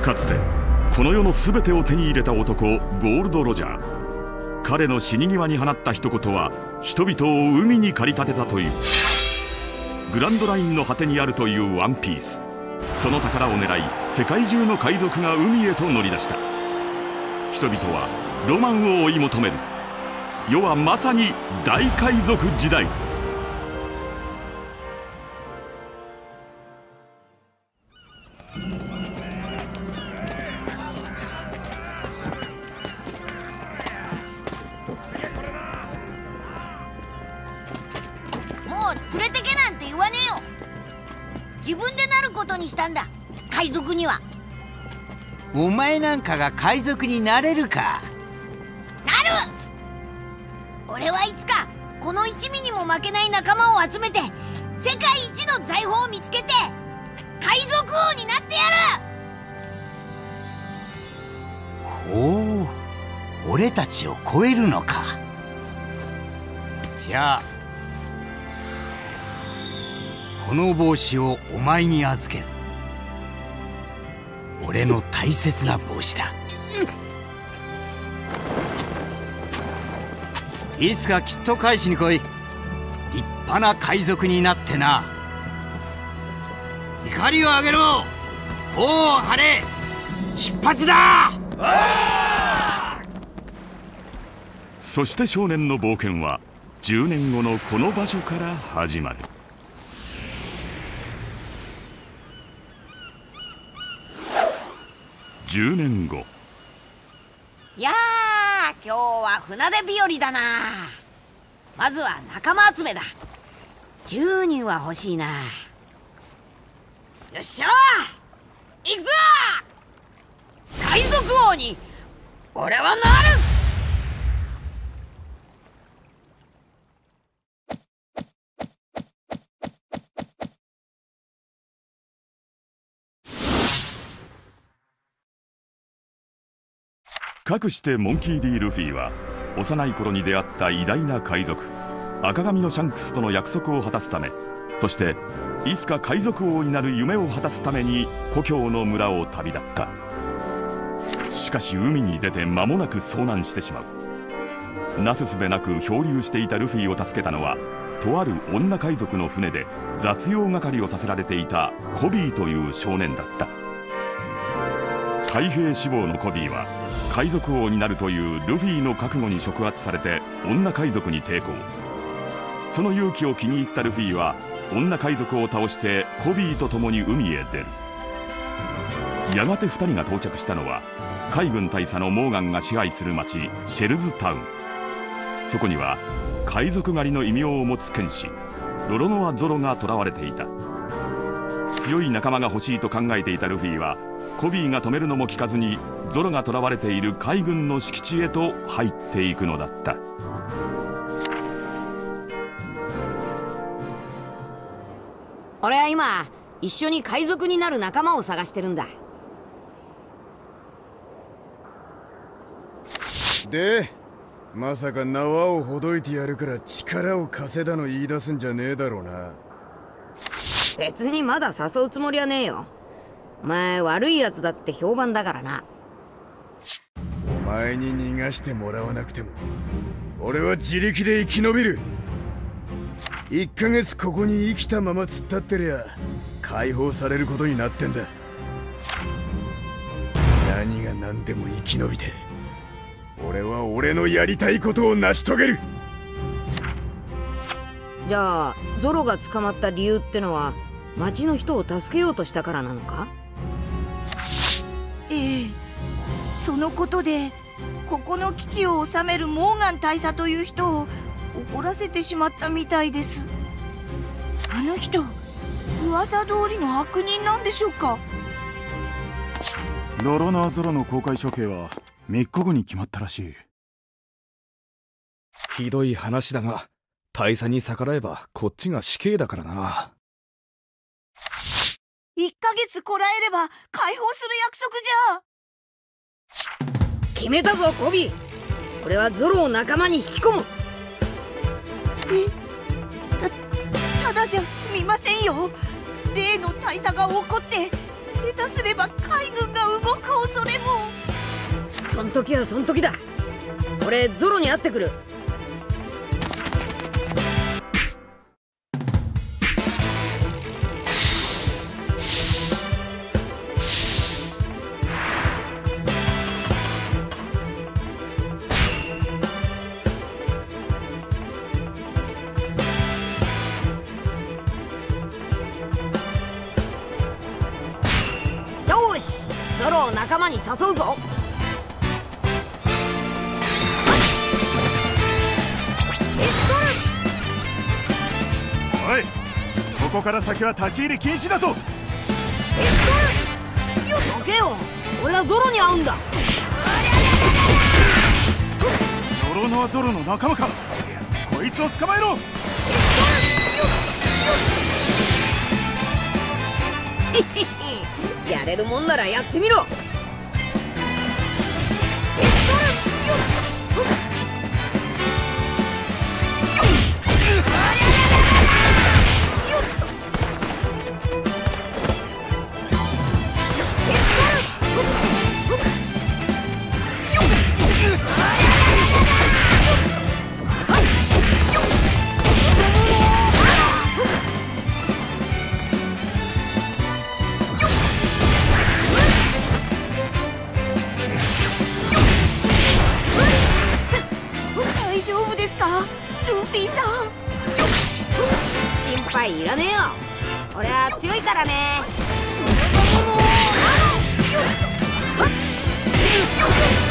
かつてこの世の全てを手に入れた男ゴールド・ロジャー。彼の死に際に放った一言は人々を海に駆り立てたという。グランドラインの果てにあるというワンピース。その宝を狙い世界中の海賊が海へと乗り出した。人々はロマンを追い求める。世はまさに大海賊時代。前なんかが海賊になれるか？なる！俺はいつかこの一味にも負けない仲間を集めて世界一の財宝を見つけて海賊王になってやる！ほう。俺たちを超えるのか。じゃあこの帽子をお前に預ける俺の大切な帽子だ。いつかきっと返しに来い。立派な海賊になってな。怒りを上げろ。頬を張れ。出発だ!そして少年の冒険は10年後のこの場所から始まる。10年後いやー今日は船出日和だな。まずは仲間集めだ。10人は欲しいな。よっしゃ行くぞ海賊王に俺はなる。かくしてモンキー・ディ・ルフィは幼い頃に出会った偉大な海賊赤髪のシャンクスとの約束を果たすためそしていつか海賊王になる夢を果たすために故郷の村を旅立った。しかし海に出て間もなく遭難してしまう。なすすべなく漂流していたルフィを助けたのはとある女海賊の船で雑用係をさせられていたコビーという少年だった。海兵志望のコビーは海賊王になるというルフィの覚悟に触発されて女海賊に抵抗。その勇気を気に入ったルフィは女海賊を倒してコビーと共に海へ出る。やがて2人が到着したのは海軍大佐のモーガンが支配する町シェルズタウン。そこには海賊狩りの異名を持つ剣士ロロノア・ゾロが囚われていた。強い仲間が欲しいと考えていたルフィはコビーが止めるのも聞かずにゾロが囚われている海軍の敷地へと入っていくのだった。俺は今一緒に海賊になる仲間を探してるんだ。でまさか縄をほどいてやるから力を貸せだの言い出すんじゃねえだろうな別にまだ誘うつもりはねえよ。お前悪いやつだって評判だからな。お前に逃がしてもらわなくても俺は自力で生き延びる。1ヶ月ここに生きたまま突っ立ってりゃ解放されることになってんだ。何が何でも生き延びて俺は俺のやりたいことを成し遂げる。じゃあゾロが捕まった理由ってのは町の人を助けようとしたからなのか？ええ。そのことでここの基地を治めるモーガン大佐という人を怒らせてしまったみたいです。あの人噂通りの悪人なんでしょうか？ロロナーゾロの公開処刑は3日後に決まったらしい。ひどい話だが大佐に逆らえばこっちが死刑だからな。1ヶ月こらえれば解放する約束じゃ。決めたぞコビ。ー俺はゾロを仲間に引き込む。え？たただじゃ済みませんよ。例の大佐が怒って下手すれば海軍が動ん時はそん時だ。俺ゾロに会ってくるを仲間に誘うぞ。おいここから先は立ち入り禁止だぞ。どけよ。俺はゾロに会うんだ。ゾロノはゾロの仲間か。こいつを捕まえろ。やれるもんならやってみろフィさん心配いらねえよ。俺は強いからね。こ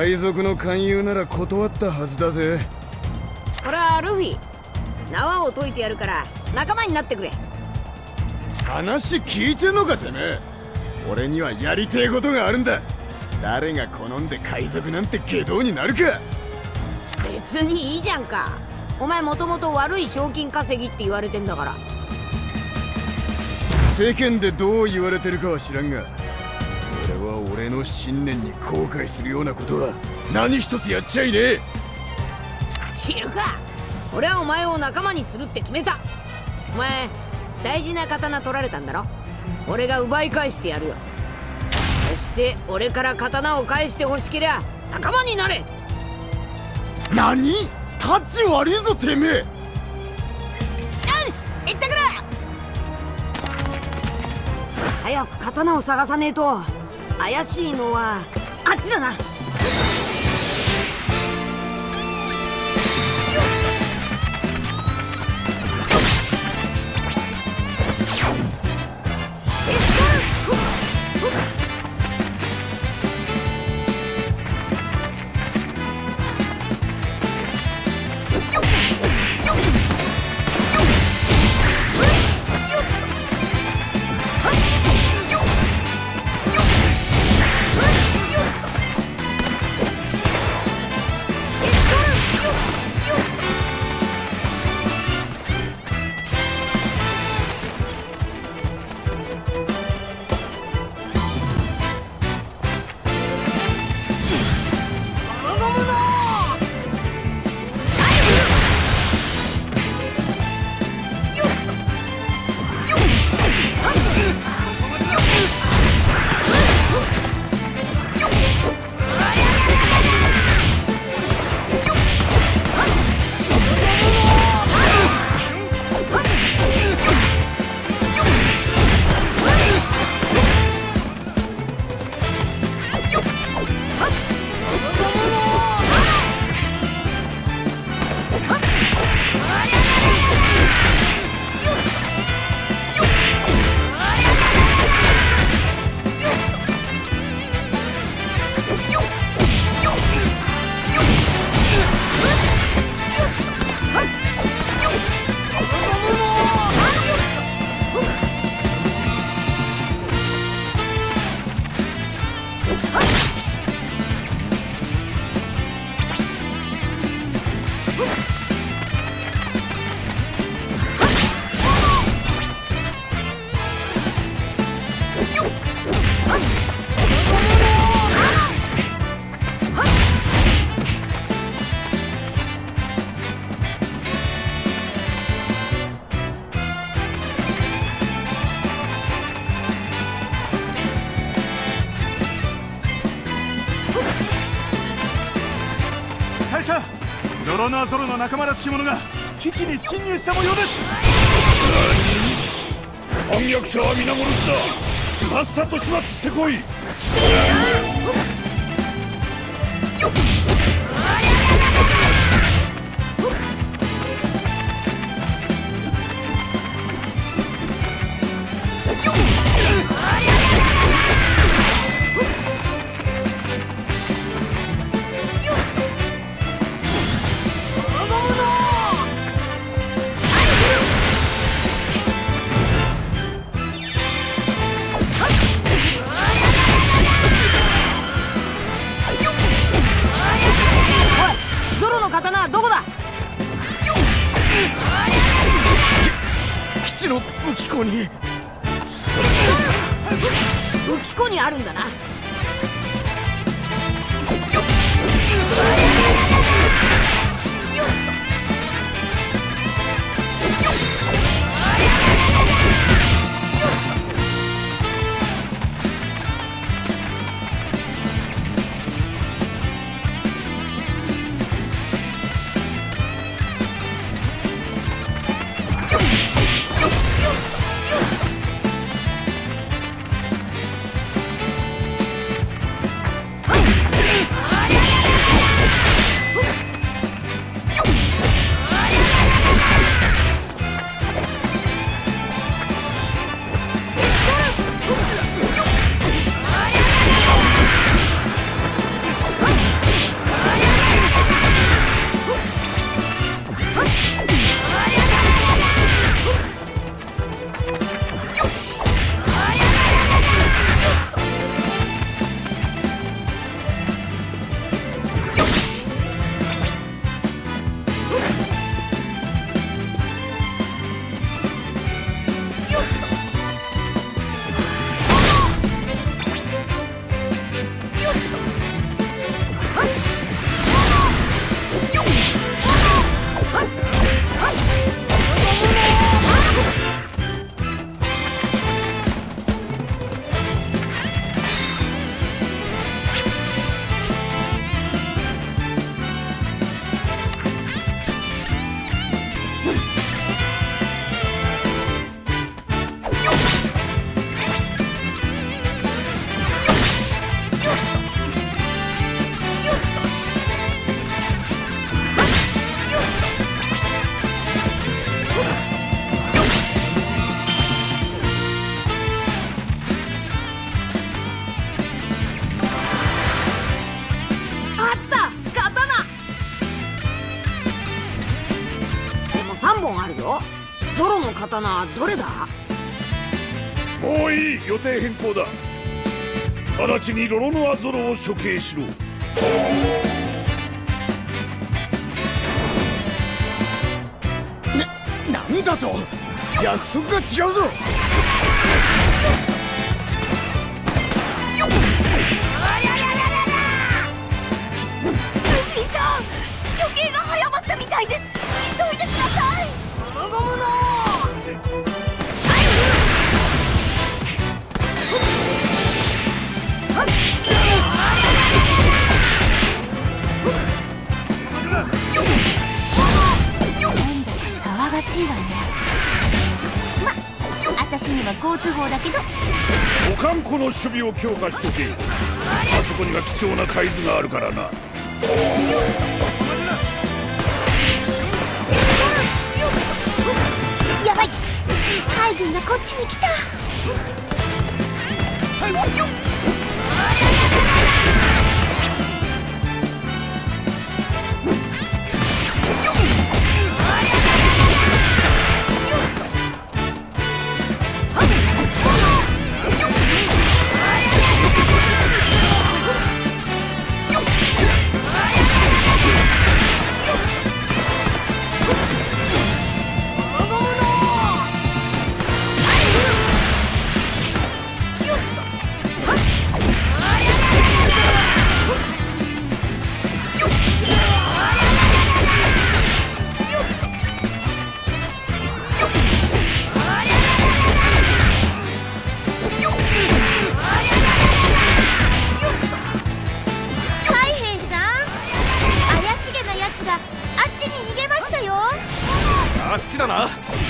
海賊の勧誘なら断ったはずだぜ。これはルフィ。縄を解いてやるから仲間になってくれ。話聞いてんのかてめえ。俺にはやりてえことがあるんだ。誰が好んで海賊なんて下道になるか。別にいいじゃんか。お前もともと悪い賞金稼ぎって言われてんだから。世間でどう言われてるかは知らんが俺は俺の信念に後悔するようなことは何一つやっちゃいねえ。知るか俺はお前を仲間にするって決めた。お前大事な刀取られたんだろ？俺が奪い返してやるよ。そして俺から刀を返してほしけりゃ仲間になれ。よ何？タッチ悪いぞてめえ。し行ってくる。早く刀を探さねえと怪しいのはあっちだな。者が基地に侵入した模様です反逆者は皆殺しださっさと始末してこいんだな。予定変更だ。直ちにロロノアゾロを処刑しろ。な何だと？約束が違うぞ。ま私には好都合だけど。保管庫の守備を強化しとけ。あそこには貴重な海図があるからな。やばい。海軍がこっちに来た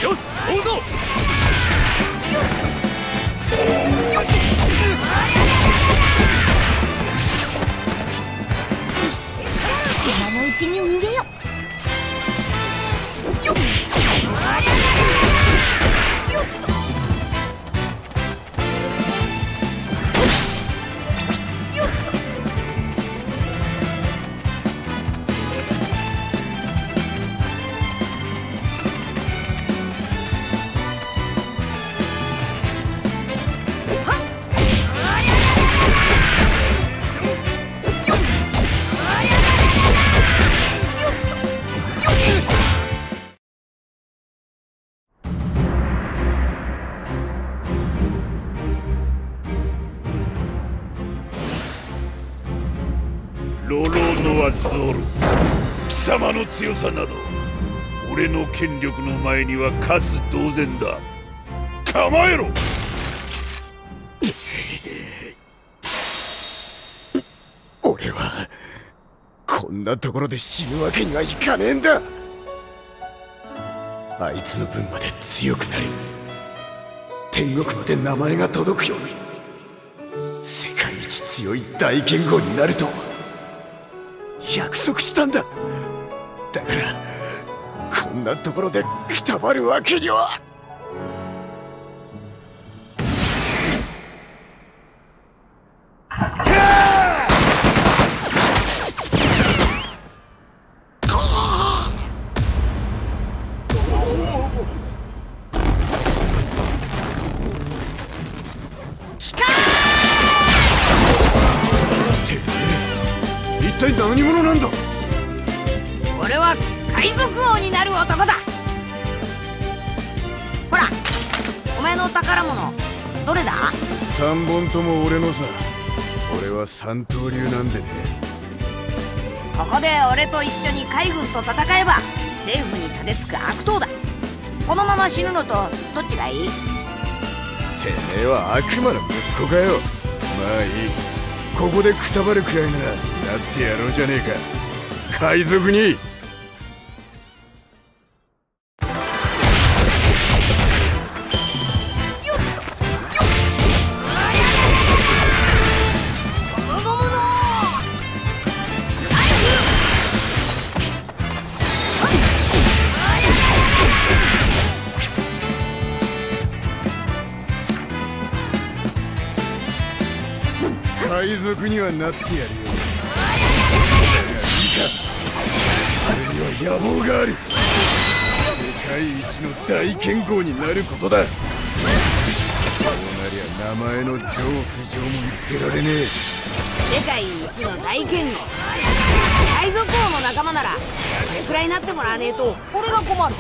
よし。ノアゾル貴様の強さなど俺の権力の前にはカス同然だ。構えろ！俺はこんなところで死ぬわけにはいかねえんだ。あいつの分まで強くなり天国まで名前が届くように世界一強い大剣豪になると約束したんだ。だからこんなところでくたばるわけには。宝物。どれだ？三本とも俺のさ。俺は三刀流なんでね。ここで俺と一緒に海軍と戦えば政府に立てつく悪党だ。このまま死ぬのとどっちがいい？てめえは悪魔の息子かよ。まあいい。ここでくたばるくらいならなってやろうじゃねえか。海賊になってやるよ。いいかあれには野望がある世界一の大剣豪になることだ。そうなりゃ名前の上不上も言ってられねえ。世界一の大剣豪。海賊王の仲間ならこれくらいになってもらわねえと俺が困る。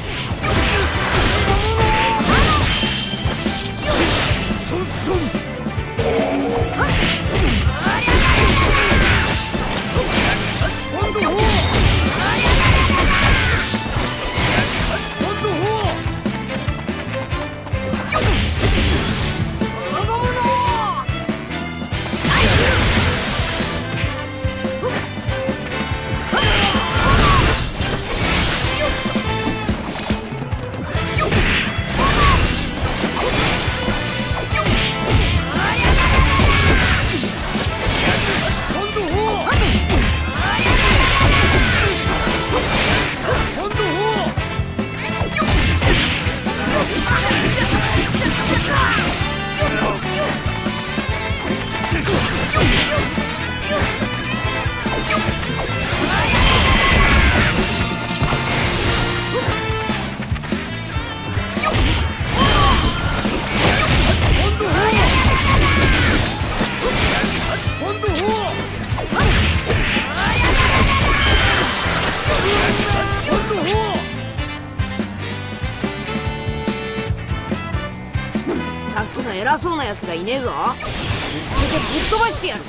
ねえぞ。見つけてぶっ飛ばしてやる。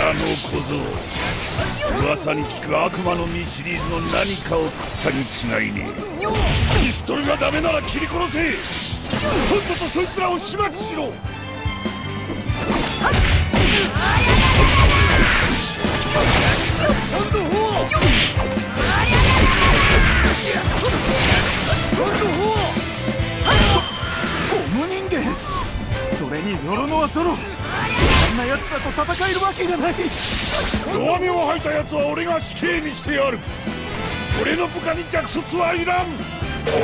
あの小僧噂さに効く悪魔の実シリーズの何かを食ったに違いねえピストルがダメなら切り殺せ。とっととそいつらを始末しろ。それによろのはゾロ。あんな奴らと戦えるわけがない。弱音を吐いた奴は俺が死刑にしてやる。俺の部下に弱卒はいらん俺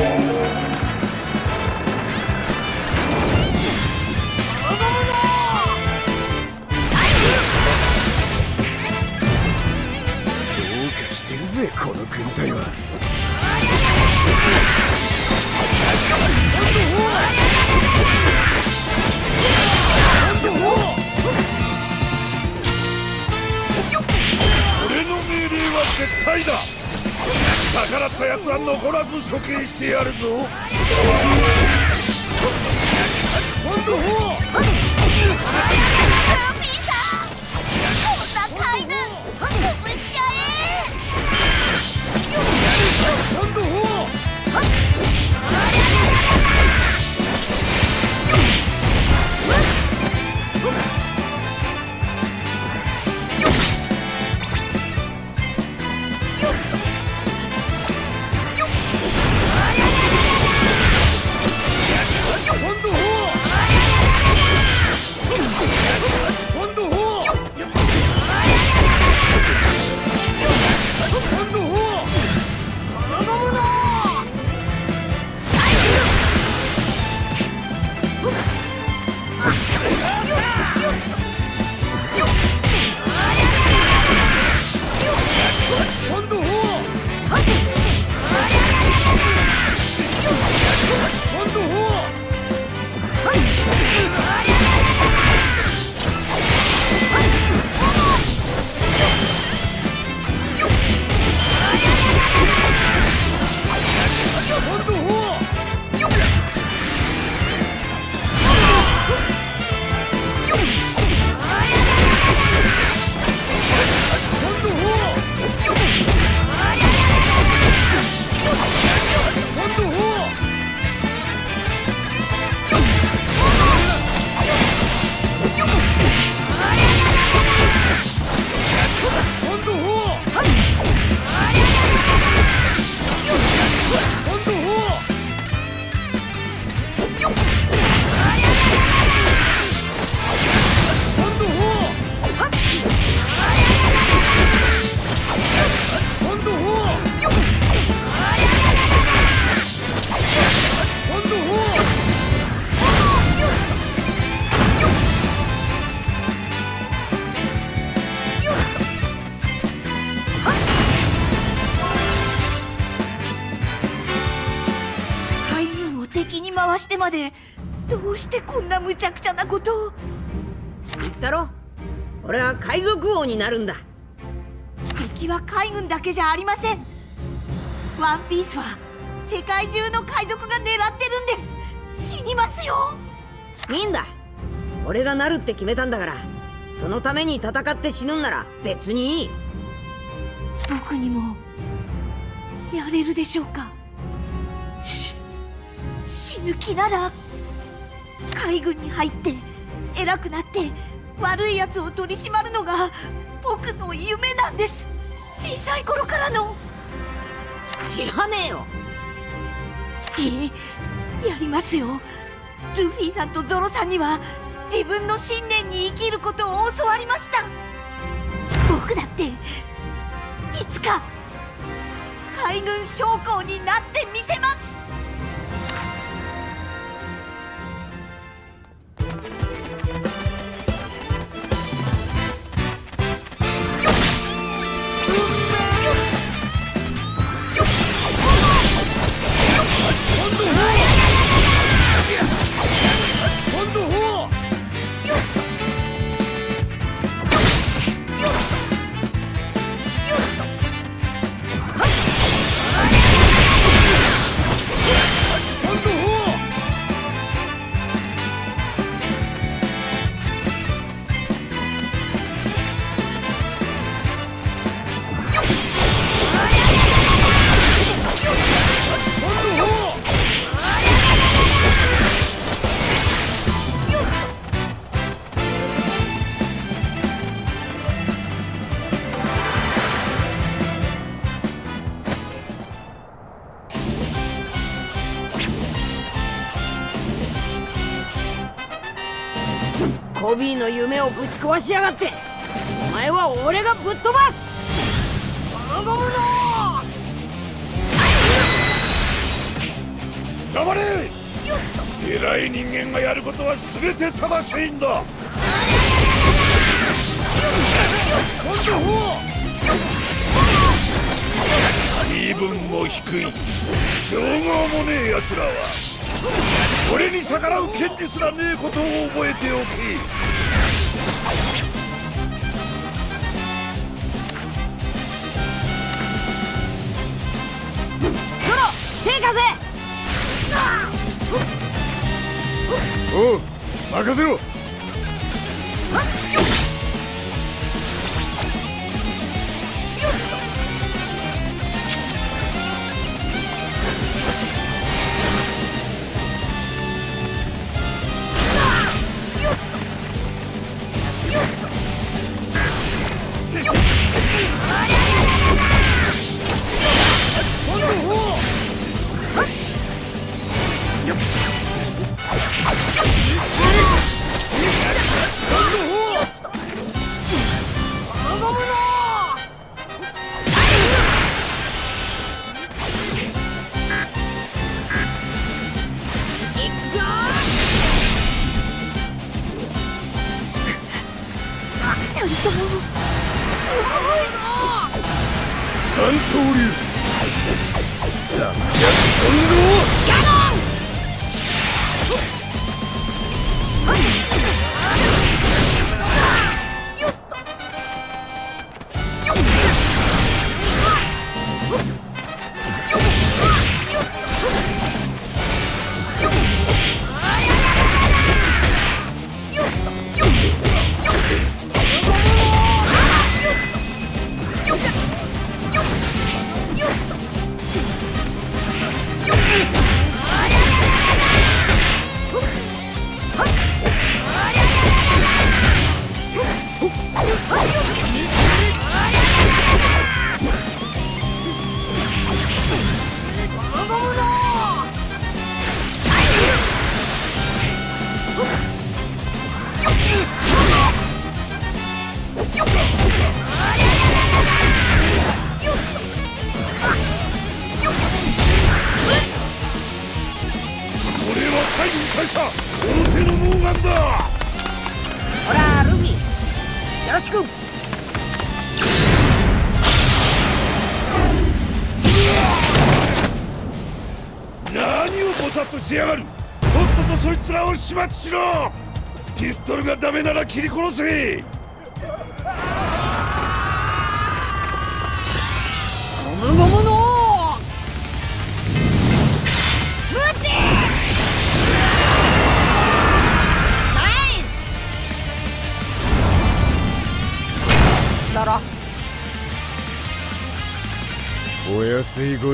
の命令は絶対だ。逆らった奴は残らず処刑してやるぞ。なるんだ。敵は海軍だけじゃありません。ワンピースは世界中の海賊が狙ってるんです。死にますよ。いいんだ俺がなるって決めたんだからそのために戦って死ぬんなら別にいい。僕にもやれるでしょうか。し死ぬ気なら海軍に入って偉くなって悪い奴を取り締まるのが僕の夢なんです。小さい頃からの。知らねえよ。ええやりますよ。ルフィさんとゾロさんには自分の信念に生きることを教わりました。僕だっていつか海軍将校になってみせます夢をぶち壊しやがって。お前は俺がぶっ飛ばす。ゴムゴムの黙れ。偉い人間がやることは全て正しいんだ身分も低い称号もねえ奴らは俺に逆らう権利すらねえこと。を覚えておけゾロ手貸せおう任せろストルがダメなら切り殺せゴムゴムの。お安い御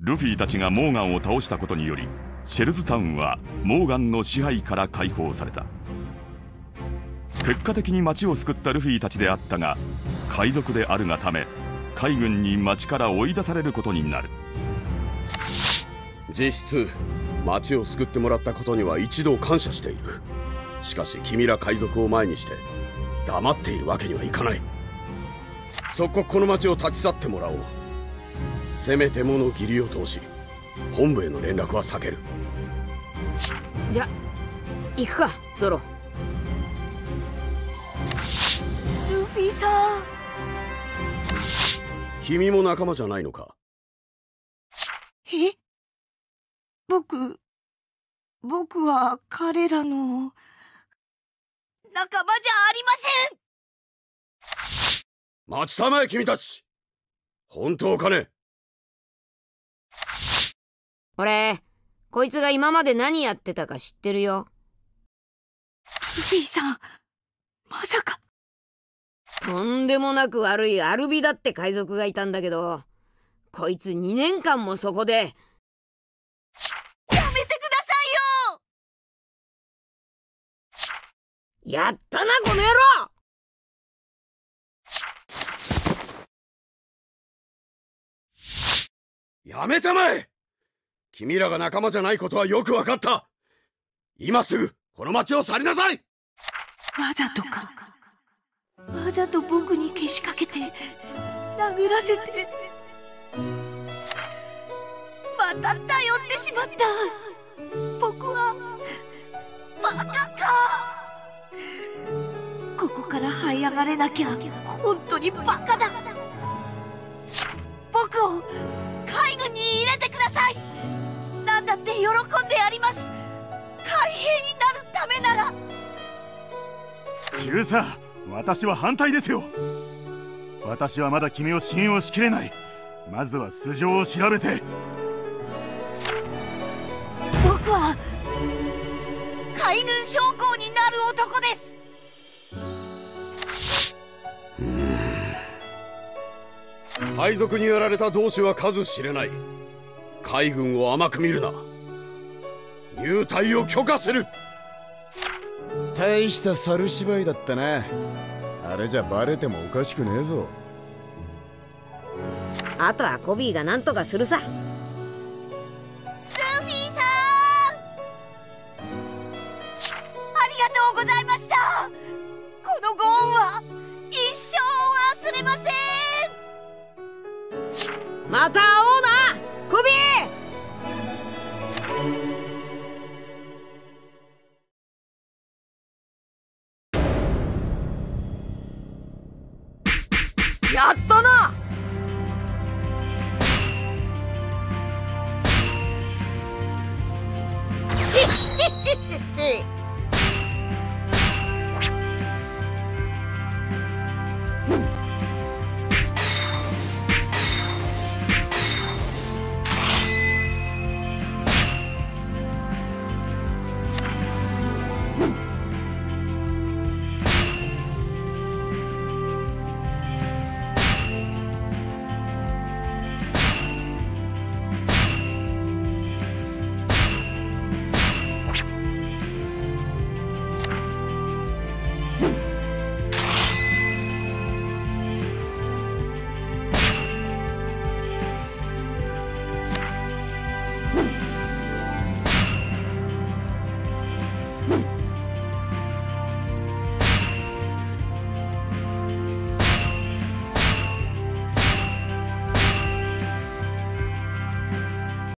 ルフィたちがモーガンを倒したことによりシェルズタウンはモーガンの支配から解放された。結果的に町を救ったルフィたちであったが海賊であるがため海軍に町から追い出されることになる。実質町を救ってもらったことには一度感謝している。しかし君ら海賊を前にして黙っているわけにはいかない。即刻この町を立ち去ってもらおう。せめてもの義理を通し本部への連絡は避ける。じゃ行くかゾロ。ルフィさん。君も仲間じゃないのか？え？僕僕は彼らの仲間じゃありません。待ちたまえ君たち。本当かね？俺こいつが今まで何やってたか知ってるよ。ルフィさんまさか。とんでもなく悪いアルビだって海賊がいたんだけどこいつ2年間もそこで。やめてくださいよ。やったなこの野郎！やめたまえ君らが仲間じゃないことはよくわかった。今すぐこの町を去りなさい。わざとか。わざと僕にけしかけて殴らせて。また頼ってしまった。僕はバカか。ここから這い上がれなきゃ本当にバカだ。僕を海軍に入れてください。だって喜んでやります。海兵になるためなら。中佐私は反対ですよ。私はまだ君を信用しきれない。まずは素性を調べて。僕は海軍将校になる男です。海賊にやられた同志は数知れない海軍を甘く見るな。入隊を許可する。大した猿芝居だったなあれじゃバレてもおかしくねえぞ。あとはコビーが何とかするさ。ルフィさん。ありがとうございました。このご恩は一生忘れません。また会おうなコビー